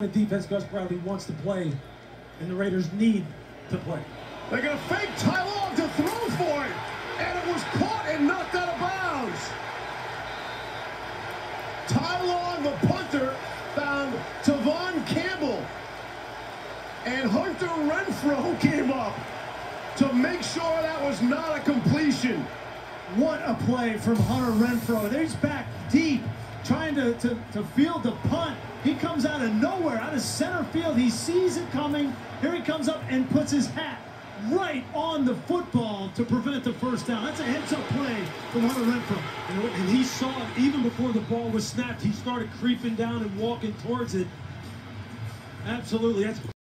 The defense Gus Bradley wants to play, and the Raiders need to play. They're going to fake Ty Long to throw for it, and it was caught and knocked out of bounds. Ty Long, the punter, found Tevaughn Campbell, and Hunter Renfrow came up to make sure that was not a completion. What a play from Hunter Renfrow. He's back deep, trying to, to, to field the punt. He comes out of nowhere, out of center field. He sees it coming. Here he comes up and puts his hat right on the football to prevent the first down. That's a heads-up play from Hunter know, and he saw it even before the ball was snapped. He started creeping down and walking towards it. Absolutely. That's